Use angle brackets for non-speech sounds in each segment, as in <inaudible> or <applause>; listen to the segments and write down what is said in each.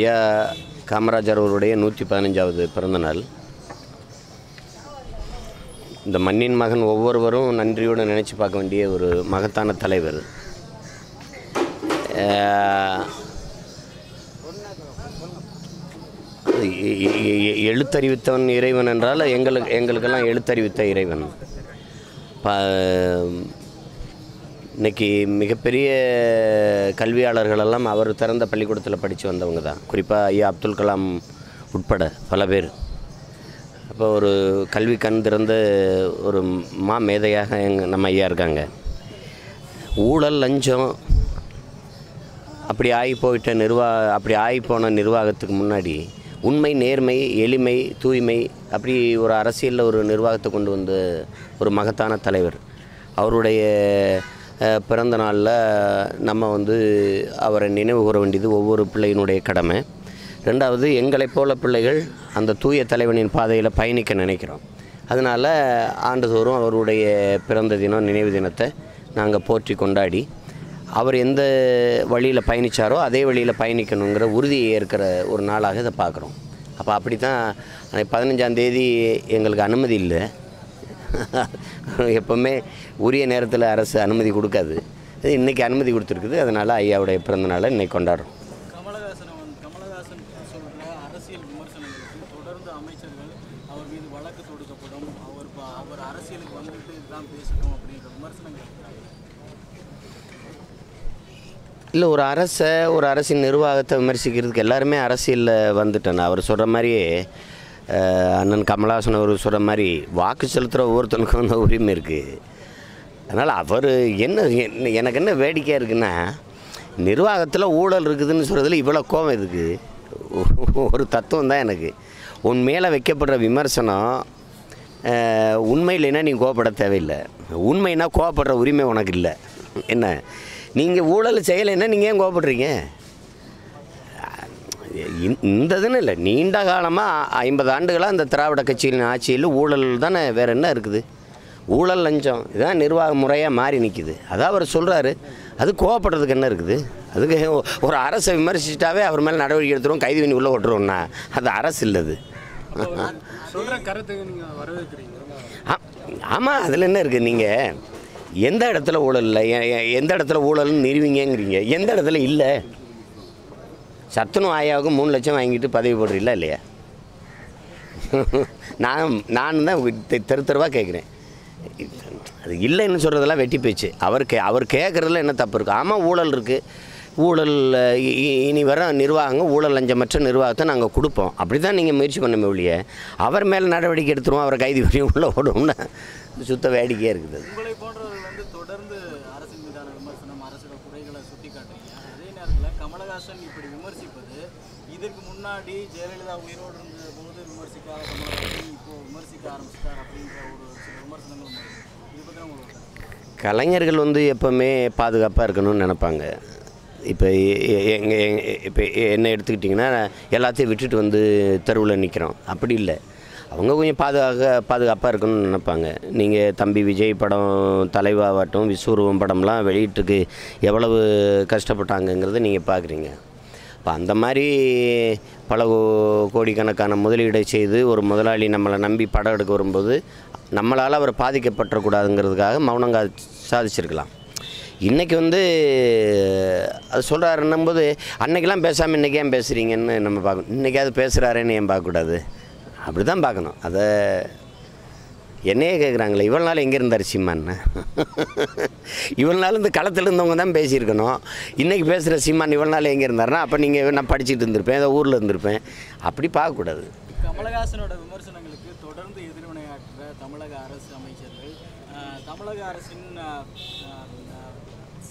ஐயா காமராஜர் அவருடைய நூற்றி பதினஞ்சாவது பிறந்தநாள் இந்த மண்ணின் மகன் ஒவ்வொருவரும் நன்றியோடு நினச்சி பார்க்க வேண்டிய ஒரு மகத்தான தலைவர். எழுத்தறிவித்தவன் இறைவன் என்றால் எங்களுக்கு எங்களுக்கெல்லாம் எழுத்தறிவித்த இறைவன். ப இன்னைக்கு மிகப்பெரிய கல்வியாளர்கள் எல்லாம் அவர் திறந்த பள்ளிக்கூடத்தில் படித்து வந்தவங்க தான். குறிப்பாக ஐயா அப்துல் கலாம் உட்பட பல பேர். அப்போ ஒரு கல்வி கண் திறந்த ஒரு மா மேதையாக எங்கள் நம்ம ஐயா இருக்காங்க. ஊழல் லஞ்சம் அப்படி ஆகி போயிட்ட நிர்வா அப்படி ஆகி போன நிர்வாகத்துக்கு முன்னாடி உண்மை நேர்மை எளிமை தூய்மை அப்படி ஒரு அரசியலில் ஒரு நிர்வாகத்தை கொண்டு வந்த ஒரு மகத்தான தலைவர். அவருடைய பிறந்த நாளில் நம்ம வந்து அவரை நினைவு கூற வேண்டியது ஒவ்வொரு பிள்ளையினுடைய கடமை. ரெண்டாவது எங்களைப் போல பிள்ளைகள் அந்த தூய தலைவனின் பாதையில் பயணிக்க நினைக்கிறோம். அதனால் ஆண்டுதோறும் அவருடைய பிறந்த தினம் நினைவு தினத்தை நாங்கள் போற்றி கொண்டாடி அவர் எந்த வழியில் பயணித்தாரோ அதே வழியில் பயணிக்கணுங்கிற உறுதியை ஏற்கிற ஒரு நாளாக இதை பார்க்குறோம். அப்போ அப்படி தான் பதினஞ்சாம் தேதி எங்களுக்கு அனுமதி இல்லை. <laughs> எப்போவுமே உரிய நேரத்தில் அரசு அனுமதி கொடுக்காது. இது இன்றைக்கி அனுமதி கொடுத்துருக்குது. அதனால் ஐயாவுடைய பிறந்த நாளை இன்றைக்கி கொண்டாடுறோம். இல்லை ஒரு அரசை ஒரு அரசின் நிர்வாகத்தை விமர்சிக்கிறதுக்கு எல்லாருமே அரசியலில் வந்துட்டேன். அவர் சொல்கிற மாதிரியே அண்ணன் கமலஹாசன் அவர் சொல்கிற மாதிரி வாக்கு செலுத்துகிற ஒவ்வொருத்தனுக்கும் அந்த உரிமை இருக்குது அதனால் அவர் என்ன எனக்கு என்ன வேடிக்கையாக இருக்குன்னா நிர்வாகத்தில் ஊழல் இருக்குதுன்னு சொல்கிறதுல இவ்வளோ கோவம் இருக்குது ஒரு தத்துவம் தான் எனக்கு. உன் மேலே வைக்கப்படுற விமர்சனம் அஹ், உண்மை இல்லைன்னா நீ கோவப்பட தேவையில்லை. உண்மைன்னா கோவப்படுற உரிமை உனக்கு இல்லை. என்ன? நீங்கள் ஊழல் செய்யலைன்னா நீங்கள் ஏன் கோவப்படுறீங்க? இந்த- இதுன்னு இல்லை. நீண்ட காலமாக ஐம்பது ஆண்டுகளாக இந்த திராவிட கட்சிகளின் ஆட்சியில் ஊழல் தானே வேறு என்ன இருக்குது? ஊழல் லஞ்சம் இதான் நிர்வாக முறையாக மாறி நிற்கிது அதான் அவர் சொல்கிறாரு அது கோவப்படுறதுக்கு என்ன இருக்குது? அதுக்கு ஒரு அரசை விமர்சிச்சிட்டாவே அவர் மேலே நடவடிக்கை எடுத்துருவோம் கைது பண்ணி உள்ளே ஓட்டுருவோம்னா. அது அரசு இல்லை அது. சொல்கிற கருத்துக்கு நீங்கள் வரவேற்கிறீங்க. ஆமாம் அதில் என்ன இருக்குது நீங்கள் எந்த இடத்துல ஊழல் இல்லை? எந்த இடத்துல ஊழல்னு நிறுவீங்கங்கிறீங்க. எந்த இடத்துல இல்லை? சத்துணம் ஆயாவுக்கு மூணு லட்சம் வாங்கிட்டு பதவி போடுறீங்களா இல்லையா? நான் நான் தான் தெரு தெருவாக கேட்குறேன் அது இல்லைன்னு சொல்கிறதெல்லாம் வெட்டி பேச்சு. அவர் கே அவர் கேட்குறதுல என்ன தப்பு இருக்குது ஆமாம் ஊழல் இருக்குது ஊழல் இனி வர நிர்வாகங்க ஊழல் லஞ்சமற்ற நிர்வாகத்தை நாங்கள் கொடுப்போம். அப்படி தான் நீங்கள் முயற்சி பண்ண ஒழிய அவர் மேலே நடவடிக்கை எடுத்துருவோம் அவரை கைது பண்ணி உள்ளே ஓடுவோம்னா சுத்த வேடிக்கையாக இருக்குது முன்னாடி ஜெயலலிதா உயிரோடு இருந்த போது விமர்சிக்காத இப்போ விமர்சிக்க ஆரம்பிச்சிட்டார் அப்படின்ற ஒரு சில விமர்சனங்களும் இது பற்றி உங்களுக்கு கலைஞர்கள் வந்து எப்போவுமே பாதுகாப்பாக இருக்கணும்னு நினைப்பாங்க. இப்போ எங்கள் இப்போ என்ன எடுத்துக்கிட்டிங்கன்னா எல்லாத்தையும் விட்டுட்டு வந்து தெருவில் நிற்கிறோம் அப்படி இல்லை. அவங்க கொஞ்சம் பாதுகாக்க பாதுகாப்பாக இருக்கணும்னு நினைப்பாங்க. நீங்கள் தம்பி விஜய் படம் தலைவாகட்டும் விஸ்வரூபம் படம்லாம் வெளியிட்டுக்கு எவ்வளவு கஷ்டப்பட்டாங்கங்கிறத நீங்கள் பார்க்குறீங்க இப்போ அந்த மாதிரி பல கோடிக்கணக்கான முதலீடை செய்து ஒரு முதலாளி நம்மளை நம்பி படம் எடுக்க வரும்போது நம்மளால் அவர் பாதிக்கப்பட்டக்கூடாதுங்கிறதுக்காக மௌனம் கா- சாதிச்சிருக்கலாம். இன்றைக்கி வந்து அது சொல்கிறாருன்னும் போது அன்னைக்கெல்லாம் பேசாமல் இன்றைக்கி ஏன் பேசுகிறீங்கன்னு நம்ம பார்க்கணும். இன்றைக்காவது பேசுகிறாருன்னு ஏன் பார்க்கக்கூடாது? அப்படி தான் பார்க்கணும். அதை என்னையே கேட்குறாங்களே இவ்வளோ நாள் எங்கே இருந்தார் சீமான்னு இவ்வளோ நாள் இந்த களத்தில் இருந்தவங்க தான் பேசியிருக்கணும். இன்றைக்கி பேசுகிற சீமான் இவ்வளோ நாள் எங்கே இருந்தாருன்னா அப்போ நீங்கள் நான் படிச்சுட்டு இருந்திருப்பேன் ஏதோ ஊரில் இருந்திருப்பேன். அப்படி பார்க்கக்கூடாது. கமலஹாசனோட விமர்சனங்களுக்கு தொடர்ந்து எதிர்வினையாற்றுற தமிழக அரசு அமைச்சர்கள் தமிழக அரசின்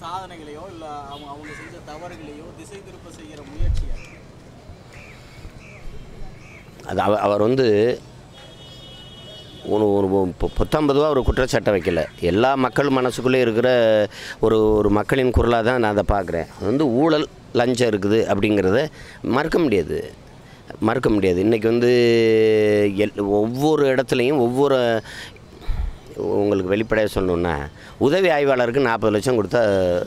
சாதனைகளையோ இல்லை அவங்க அவங்க செஞ்ச தவறுகளையோ திசை திருப்ப செய்கிற முயற்சியை அது அவ அவர் வந்து ஒரு ஒரு பொ- ரூபா ஒரு குற்றச்சாட்டை வைக்கல. எல்லா மக்கள் மனசுக்குள்ளே இருக்கிற ஒரு ஒரு மக்களின் குரலாக தான் நான் அதை பார்க்குறேன். அது வந்து ஊழல் லஞ்சம் இருக்குது அப்படிங்கிறத மறுக்க முடியாது. மறுக்க முடியாது. இன்றைக்கி வந்து எல் ஒவ்வொரு இடத்துலையும் ஒவ்வொரு உங்களுக்கு வெளிப்படையாக சொல்லணுன்னா உதவி ஆய்வாளருக்கு நாற்பது லட்சம் கொடுத்தா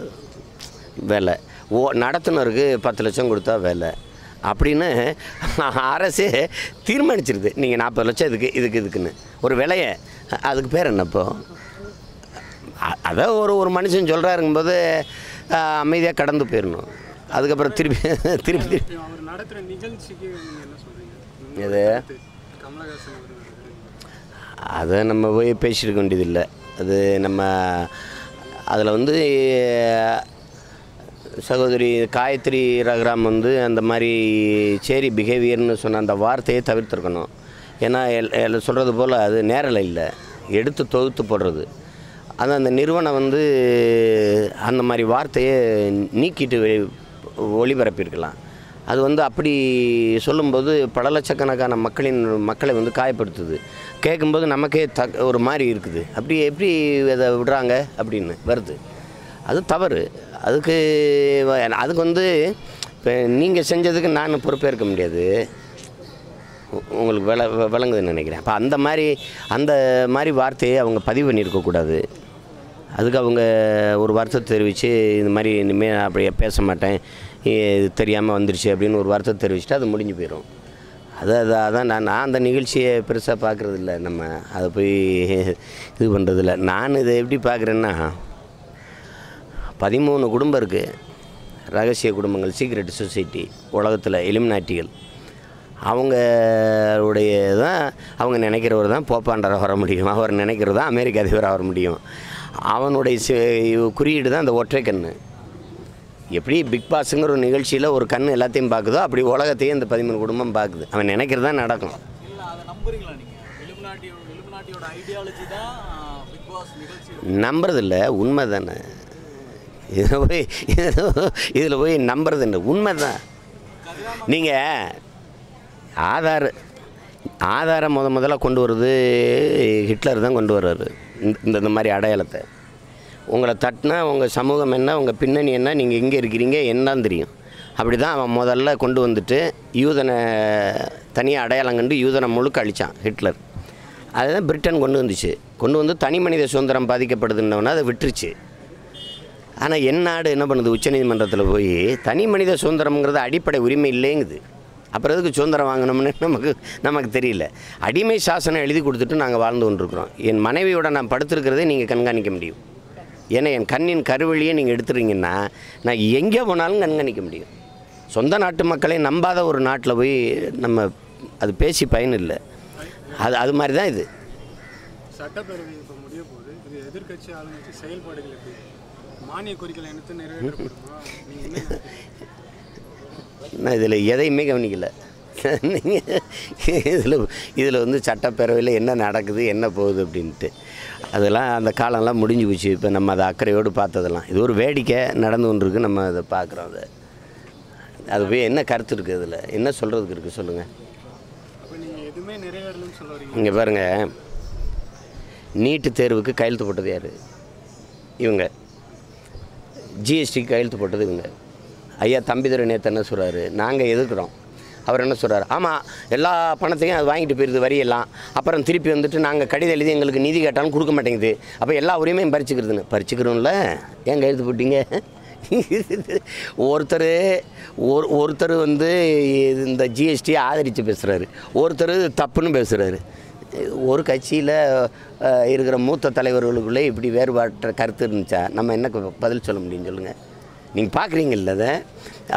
வேலை. ஓ நடத்துனருக்கு பத்து லட்சம் கொடுத்தா வேலை. அப்படின்னு அரசே தீர்மானிச்சிருது. நீங்கள் நாற்பது லட்சம் இதுக்கு இதுக்கு இதுக்குன்னு. ஒரு விலையை அதுக்கு பேர் என்னப்போ அ- அதான் ஒரு ஒரு மனுஷன் சொல்கிறாருங்கும்போது அமைதியாக கடந்து போயிடணும் அதுக்கப்புறம் திருப்பி திருப்பி திருப்பி. நடத்துகிற அதை நம்ம போய் பேசியிருக்க வேண்டியதில்லை. அது நம்ம அதில் வந்து சகோதரி காயத்ரி ரகுராம் வந்து அந்த மாதிரி சேரி பிஹேவியர்னு சொன்ன அந்த வார்த்தையை தவிர்த்துருக்கணும். ஏன்னா எல் எல்லாம் சொல்கிறது போல் அது நேரில் இல்லை. எடுத்து தொகுத்து போடுறது. அது அந்த நிறுவனம் வந்து அந்த மாதிரி வார்த்தையை நீக்கிட்டு ஒளிபரப்பியிருக்கலாம். அது வந்து அப்படி சொல்லும்போது பல லட்சக்கணக்கான மக்களின் மக்களை வந்து காயப்படுத்துது. கேட்கும்போது நமக்கே த ஒரு மாதிரி இருக்குது. அப்படி எப்படி அதை விடுறாங்க அப்படின்னு வருது. அது தவறு. அதுக்கு அதுக்கு வந்து இப்போ நீங்கள் செஞ்சதுக்கு நான் பொறுப்பேற்க முடியாது. உங்களுக்கு விள விளங்குதுன்னு நினைக்கிறேன். அப்போ அந்த மாதிரி அந்த மாதிரி வார்த்தையை அவங்க பதிவு பண்ணியிருக்கக்கூடாது அதுக்கு அவங்க ஒரு வருத்தத்தை தெரிவித்து இந்த மாதிரி இனிமேல் அப்படியே பேச மாட்டேன். இது தெரியாமல் வந்துருச்சு அப்படின்னு ஒரு வருத்தத்தை தெரிவிச்சுட்டு அது முடிஞ்சு போயிடும் அது அது அதான் நான் நான் அந்த நிகழ்ச்சியை பெருசாக பார்க்குறதில்ல நம்ம. அதை போய் இது பண்ணுறதில்ல நான் இதை எப்படி பார்க்குறேன்னா பதிமூணு குடும்பம் இருக்குது ரகசிய குடும்பங்கள் சீக்ரெட் சொசைட்டி உலகத்தில் எலிமினாட்டிகள் அவங்களுடைய தான் அவங்க நினைக்கிறவர் தான் போப்பாண்டராக வர முடியும். அவர் நினைக்கிறது தான் அமெரிக்க அதிபராக வர முடியும். அவனுடைய குறியீடு தான் அந்த ஒற்றை கண்ணு. எப்படி பிக் பாஸுங்கிற ஒரு நிகழ்ச்சியில் ஒரு கண் எல்லாத்தையும் பார்க்குதோ அப்படி உலகத்தையும் இந்த பதிமூணு குடும்பம் பார்க்குது. அவன் நினைக்கிறது தான் நடக்கும் நம்புறதில்ல உண்மை தானே இதில் போய் இதில் போய் நம்புறது என்ன உண்மை தான் நீங்கள் ஆதார் ஆதாரை முத முதல்ல கொண்டு வருது ஹிட்லர் தான் கொண்டு வர்றாரு. இந்த இந்த இந்த மாதிரி அடையாளத்தை. உங்களை தட்டினா உங்கள் சமூகம் என்ன உங்கள் பின்னணி என்ன நீங்கள் எங்கே இருக்கிறீங்க என்னன்னு தெரியும். அப்படி தான் அவன் முதல்ல கொண்டு வந்துட்டு யூதனை தனியாக அடையாளம் கண்டு யூதனை முழுக்க அழித்தான் ஹிட்லர். அதுதான் பிரிட்டன் கொண்டு வந்துச்சு. கொண்டு வந்து தனி மனித சுதந்திரம் பாதிக்கப்படுதுன்னவொன்னே அதை விட்டுருச்சு. ஆனால் என் நாடு என்ன பண்ணுது? உச்சநீதிமன்றத்தில் போய் தனி மனித சுதந்திரம்ங்கிறது அடிப்படை உரிமை இல்லைங்குது. அப்புறம் எதுக்கு சுதந்திரம் வாங்கணும்னு நமக்கு நமக்கு தெரியல. அடிமை சாசனம் எழுதி கொடுத்துட்டு நாங்கள் வாழ்ந்து கொண்டிருக்கிறோம். என் மனைவியோட நான் படுத்திருக்கிறதே நீங்கள் கண்காணிக்க முடியும். ஏன்னா என் கண்ணின் கருவழியை நீங்கள் எடுத்துறீங்கன்னா நான் எங்கே போனாலும் கண்காணிக்க முடியும். சொந்த நாட்டு மக்களை நம்பாத ஒரு நாட்டில் போய் நம்ம அது பேசி பயன் இல்லை. அது அது மாதிரி தான் இது. சட்டப்பேரவை இப்போ முடிய போகுது. இது எதிர்க்கட்சி ஆளுங்கட்சி செயல்பாடுகள் எப்படி மானிய கோரிக்கைகள் எடுத்து நிறைவேற்றப்படுமா? நான் இதில் எதையுமே கவனிக்கல. இதில் இதில் வந்து சட்டப்பேரவையில் என்ன நடக்குது என்ன போகுது அப்படின்ட்டு. அதெல்லாம் அந்த காலம்லாம் முடிஞ்சு போச்சு. இப்போ நம்ம அதை அக்கறையோடு பார்த்ததெல்லாம். இது ஒரு வேடிக்கை நடந்து கொண்டு நம்ம அதை பார்க்குறோம் அதை. அது போய் என்ன கருத்து இருக்குது அதில் என்ன சொல்கிறதுக்கு இருக்குது? சொல்லுங்கள் இங்கே பாருங்கள் நீட்டு தேர்வுக்கு கையெழுத்து போட்டது யார்? இவங்க. ஜிஎஸ்டிக்கு கையெழுத்து போட்டது இவங்க. ஐயா தம்பிதுரை நேற்று என்ன சொல்கிறாரு நாங்கள் எதிர்க்கிறோம். அவர் என்ன சொல்கிறார் ஆமாம் எல்லா பணத்தையும் அது வாங்கிட்டு போயிருது வரியெல்லாம். அப்புறம் திருப்பி வந்துட்டு நாங்கள் கடிதம் எழுதி எங்களுக்கு நிதி கேட்டாலும் கொடுக்க மாட்டேங்குது. அப்போ எல்லா உரிமையும் பறிச்சுக்கிறதுன்னு. பறிச்சுக்கிறோம்ல? ஏன் கையெழுத்து போட்டிங்க? ஒருத்தர் ஒரு ஒருத்தர் வந்து இந்த ஜிஎஸ்டியை ஆதரித்து பேசுகிறாரு ஒருத்தர் தப்புன்னு பேசுகிறாரு ஒரு கட்சியில் இருக்கிற மூத்த தலைவர்களுக்குள்ளே இப்படி வேறுபாட்ட கருத்து இருந்துச்சா? நம்ம என்ன பதில் சொல்ல முடியும் சொல்லுங்கள் நீங்கள் பார்க்குறீங்கல்ல அதை?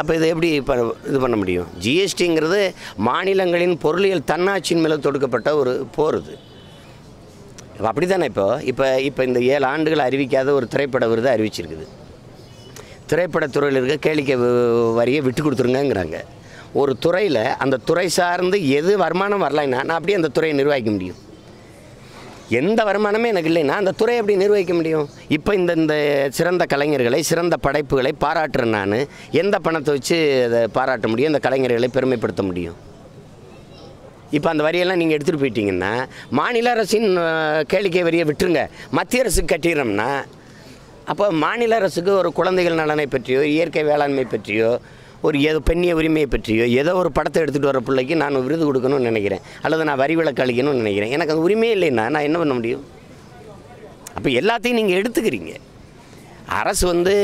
அப்போ இதை எப்படி இப்போ இது பண்ண முடியும்? ஜிஎஸ்டிங்கிறது மாநிலங்களின் பொருளியல் தன்னாட்சியின் மேலே தொடுக்கப்பட்ட ஒரு போர் இது. அப்படி தானே இப்போ? இப்போ இப்போ இந்த ஏழு ஆண்டுகள் அறிவிக்காத ஒரு திரைப்பட விருது அறிவிச்சிருக்குது. திரைப்படத்துறையில் இருக்க கேளிக்கை வரியை விட்டு கொடுத்துருங்கங்கிறாங்க. ஒரு துறையில் அந்த துறை சார்ந்து எது வருமானம் வரலைன்னா நான் அப்படியே அந்த துறையை நிர்வகிக்க முடியும். எந்த வருமானமே எனக்கு இல்லைன்னா அந்த துறையை எப்படி நிர்வகிக்க முடியும்? இப்போ இந்த இந்த சிறந்த கலைஞர்களை சிறந்த படைப்புகளை பாராட்டுறேன் நான். எந்த பணத்தை வச்சு அதை பாராட்ட முடியும்? இந்த கலைஞர்களை பெருமைப்படுத்த முடியும்? இப்போ அந்த வரியெல்லாம் நீங்கள் எடுத்துகிட்டு போயிட்டீங்கன்னா மாநில அரசின் கேளிக்கை வரியை விட்டுருங்க. மத்திய அரசுக்கு கட்டிடுறோம்னா அப்போ மாநில அரசுக்கு ஒரு குழந்தைகள் நலனை பற்றியோ இயற்கை வேளாண்மை பற்றியோ ஒரு ஏதோ பெண்ணிய உரிமையை பற்றியோ ஏதோ ஒரு படத்தை எடுத்துகிட்டு வர பிள்ளைக்கு நான் விருது கொடுக்கணும்னு நினைக்கிறேன். அல்லது நான் வரி விலக்கு அளிக்கணும்னு நினைக்கிறேன். எனக்கு அந்த உரிமையே இல்லைன்னா நான் என்ன பண்ண முடியும்? அப்போ எல்லாத்தையும் நீங்கள் எடுத்துக்கிறீங்க. அரசு வந்து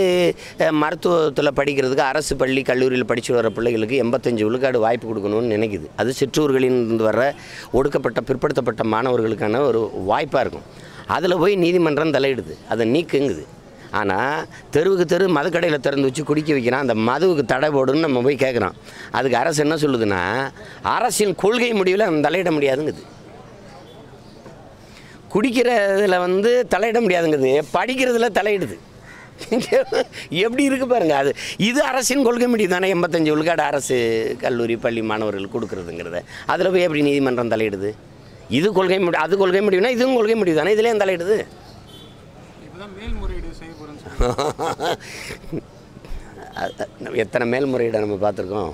மருத்துவத்தில் படிக்கிறதுக்கு அரசு பள்ளி கல்லூரியில் படித்து வர பிள்ளைகளுக்கு எண்பத்தஞ்சு விழுக்காடு வாய்ப்பு கொடுக்கணும்னு நினைக்குது. அது சிற்றூர்களில் இருந்து வர ஒடுக்கப்பட்ட பிற்படுத்தப்பட்ட மாணவர்களுக்கான ஒரு வாய்ப்பாக இருக்கும். அதில் போய் நீதிமன்றம் தலையிடுது. அதை நீக்குங்குது. ஆனால் தெருவுக்கு தெரு மதுக்கடையில் திறந்து வச்சு குடிக்க வைக்கிறான். அந்த மதுவுக்கு தடை போடுன்னு நம்ம போய் கேட்குறோம் அதுக்கு அரசு என்ன சொல்லுதுன்னா அரசின் கொள்கை முடிவில் நம்ம தலையிட முடியாதுங்குது. குடிக்கிறதுல வந்து தலையிட முடியாதுங்குது. படிக்கிறதுல தலையிடுது. <laughs> எப்படி இருக்கு பாருங்க அது இது அரசின் கொள்கை முடிவு தானே. எண்பத்தஞ்சு விழுக்காடு அரசு கல்லூரி பள்ளி மாணவர்கள் கொடுக்குறதுங்கிறத. அதில் போய் எப்படி நீதிமன்றம் தலையிடுது? இது கொள்கை முடியும் அது கொள்கை முடிவுனா இதுவும் கொள்கை முடிவு தானே. இதுலேயும் தலையிடுது. எத்தனை மேல்முறையீடை நம்ம பார்த்துருக்கோம்?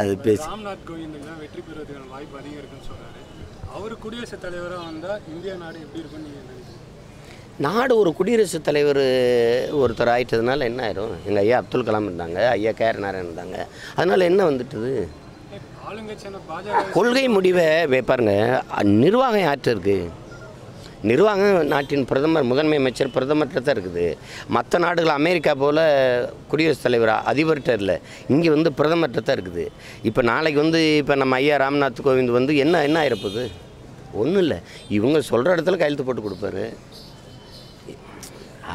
அது பேசி ராம்நாத் கோவிந்துக்கு தான் வெற்றி பெறுவதற்கான வாய்ப்பு அதிகம் இருக்குன்னு அவர் குடியரசுத் தலைவராக வந்தால் இந்திய நாடு எப்படி நீங்கள் நினைக்கிறீங்க? நாடு ஒரு குடியரசுத் தலைவர் ஒருத்தர் ஆயிட்டதுனால என்ன ஆயிரும்? எங்கள் ஐயா அப்துல் கலாம் இருந்தாங்க ஐயா கேஆர் நாராயணன் இருந்தாங்க. அதனால் என்ன வந்துட்டுது? கொள்கை முடிவை பாருங்க நிர்வாகம் யார்கிட்ட இருக்குது நிர்வாகம் நாட்டின் பிரதமர் முதன்மை அமைச்சர் பிரதமர்கிட்ட தான் இருக்குது. மற்ற நாடுகள் அமெரிக்கா போல் குடியரசுத் தலைவராக அதிபர்கிட்ட இல்லை. இங்கே வந்து பிரதமர்கிட்ட தான் இருக்குது. இப்போ நாளைக்கு வந்து இப்போ நம்ம ஐயா ராம்நாத் கோவிந்த் வந்து என்ன என்ன ஆயிருப்பது ஒன்றும் இல்லை. இவங்க சொல்கிற இடத்துல கையெழுத்து போட்டு கொடுப்பாரு.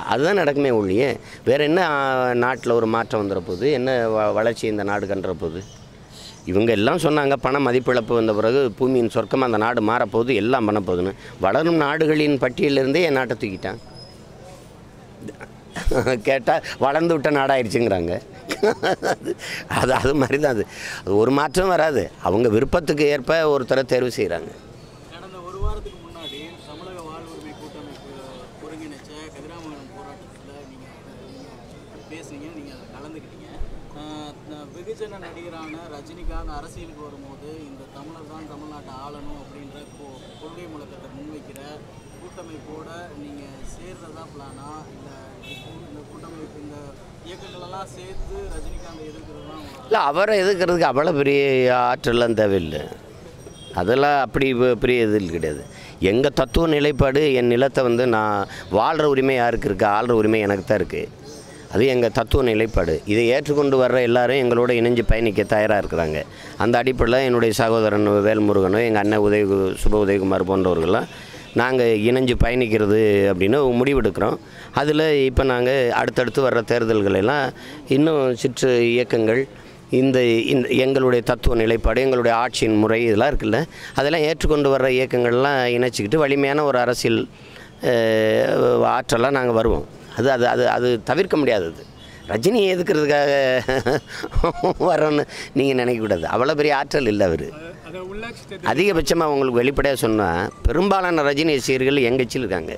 அதுதான் நடக்குமே ஒழிய வேறு என்ன நாட்டில் ஒரு மாற்றம் வந்துடுற போகுது என்ன வ- வளர்ச்சி இந்த நாடு கண்டுற போகுது இவங்க எல்லாம் சொன்னாங்க பண மதிப்பிழப்பு வந்த பிறகு பூமியின் சொர்க்கம் அந்த நாடு மாறப்போகுது எல்லாம் பண்ண போகுதுன்னு. வளரும் நாடுகளின் பட்டியலிருந்தே என் நாட்டை தூக்கிட்டான். <laughs> கேட்டால் வளர்ந்து விட்ட நாடாயிருச்சுங்கிறாங்க. <laughs> அது அது மாதிரி தான் அது. அது ஒரு மாற்றம் வராது. அவங்க விருப்பத்துக்கு ஏற்ப ஒருத்தரை தேர்வு செய்கிறாங்க வெகுஜன நடிகர் ரஜினிகாந்த் அரசியலுக்கு வரும்போது இந்த தமிழர் தான் தமிழ்நாட்டை ஆளணும் அப்படின்ற கொ- கொள்கை முழக்கத்தை முன்வைக்கிற கூட்டமைப்போட நீங்கள் சேர்றதா பிளானா? இல்லை இந்த கூட்டமைப்பு இந்த இயக்கங்களெல்லாம் சேர்த்து ரஜினிகாந்த் எதிர்க்கிறதுலாம் இல்லை அவரை எதிர்க்கிறதுக்கு அவ்வளோ பெரிய ஆற்றலாம் தேவையில்லை. அதெல்லாம் அப்படி பெரிய இது கிடையாது. எங்கள் தத்துவ நிலைப்பாடு என் நிலத்தை வந்து நான் வாழ்கிற உரிமை யாருக்கு இருக்குது ஆள்ற உரிமை எனக்கு தான் இருக்குது அது எங்கள் தத்துவ நிலைப்பாடு. இதை ஏற்றுக்கொண்டு வர்ற எல்லாரும் எங்களோட இணைஞ்சு பயணிக்க தயாராக இருக்கிறாங்க. அந்த அடிப்படையில் என்னுடைய சகோதரன் வேல்முருகனோ எங்கள் அண்ணன் உதய சுப உதயகுமார் போன்றவர்கள்லாம் நாங்கள் இணைஞ்சு பயணிக்கிறது அப்படின்னு முடிவெடுக்கிறோம். அதில் இப்போ நாங்கள் அடுத்தடுத்து வர்ற தேர்தல்களெல்லாம் இன்னும் சிற்று இயக்கங்கள் இந்த இந்த எங்களுடைய தத்துவ நிலைப்பாடு எங்களுடைய ஆட்சியின் முறை இதெல்லாம் இருக்குல்ல அதெல்லாம் ஏற்றுக்கொண்டு வர்ற இயக்கங்கள்லாம் இணைச்சிக்கிட்டு வலிமையான ஒரு அரசியல் ஆற்றலாக நாங்கள் வருவோம். அது அது அது அது தவிர்க்க முடியாதது ரஜினி எதுக்கிறதுக்காக வரோன்னு நீங்கள் நினைக்கக்கூடாது அவ்வளோ பெரிய ஆற்றல் இல்லை அவர். அதிகபட்சமாக உங்களுக்கு வெளிப்படையாக சொன்னால் பெரும்பாலான ரஜினி ரசிகர்கள் எங்கள் கட்சியில் இருக்காங்க.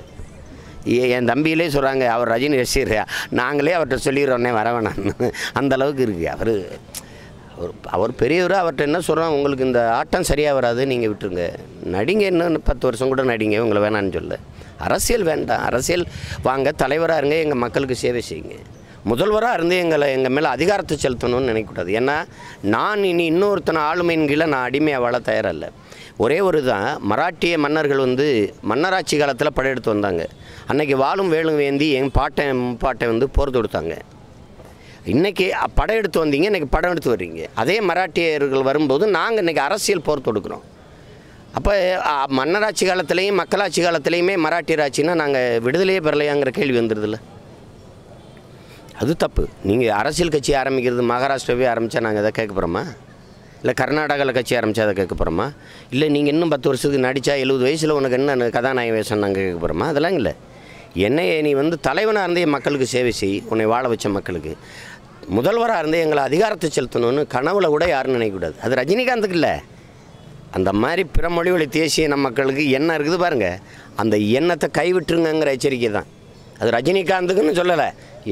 ஏ- என் தம்பியிலே சொல்கிறாங்க அவர் ரஜினி ரசிகர். நாங்களே அவர்கிட்ட சொல்லிடுறோன்னே வர வேணாம்னு. அந்த அளவுக்கு இருக்குது அவர் அவர் அவர் பெரியவர் அவர்கிட்ட என்ன சொல்கிறோம் உங்களுக்கு இந்த ஆட்டம் சரியாக வராது நீங்கள் விட்டுருங்க. நடிங்க இன்னும் பத்து வருஷம் கூட நடிங்க உங்களை வேணான்னு சொல்ல. அரசியல் வேண்டாம். அரசியல் வாங்க தலைவராக இருங்க எங்கள் மக்களுக்கு சேவை செய்யுங்க. முதல்வராக இருந்து எங்களை எங்கள் மேலே அதிகாரத்தை செலுத்தணும்னு நினைக்கக்கூடாது. ஏன்னா நான் இனி இன்னொருத்தனை ஆளுமையின் கீழே நான் அடிமையாக வாழ தயாரில்ல. ஒரே ஒரு தான் மராட்டிய மன்னர்கள் வந்து மன்னராட்சி காலத்தில் படையெடுத்து வந்தாங்க. அன்னைக்கு வாழும் வேலும் வேந்தி என் பாட்டன் முப்பாட்டை வந்து போர் தொடுத்தாங்க. இன்றைக்கி படையெடுத்து வந்தீங்க இன்றைக்கி படம் எடுத்து வர்றீங்க. அதே மராட்டியர்கள் வரும்போது நாங்கள் இன்றைக்கி அரசியல் போர் தொடுக்கிறோம். அப்போ மன்னராட்சி காலத்துலேயும் மக்களாட்சி காலத்துலேயுமே மராட்டியர் ஆட்சின்னா நாங்கள் விடுதலையே பெறலையாங்கிற கேள்வி வந்துடுதுல்ல அது தப்பு. நீங்கள் அரசியல் கட்சி ஆரம்பிக்கிறது மகாராஷ்டிராவே ஆரம்பித்தா நாங்கள் எதை கேட்க போகிறோமா இல்லை கர்நாடகாவில் கட்சி ஆரம்பித்தா அதை கேட்க போகிறோமா இல்லை நீங்கள் இன்னும் பத்து வருஷத்துக்கு நடித்தா எழுபது வயசில் உனக்கு என்ன கதாநாயக வேஷம் நாங்கள் கேட்க போகிறோமா அதெல்லாம் இல்லை. என்னையே நீ வந்து தலைவனாக இருந்தே மக்களுக்கு சேவை செய் உன்னை வாழ வச்ச மக்களுக்கு. முதல்வராக இருந்தே எங்களை அதிகாரத்தை செலுத்தணும்னு கனவுல கூட யாரும் நினைக்கக்கூடாது. அது ரஜினிகாந்துக்கு இல்லை. அந்த மாதிரி பிற மொழிவழி தேசிய மக்களுக்கு எண்ணம் இருக்குது பாருங்கள் அந்த எண்ணத்தை கைவிட்டுருங்கங்கிற எச்சரிக்கை தான். அது ரஜினிகாந்துக்குன்னு சொல்லலை.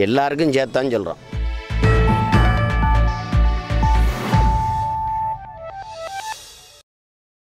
எல்லாருக்கும் சேர்த்தான்னு சொல்கிறோம்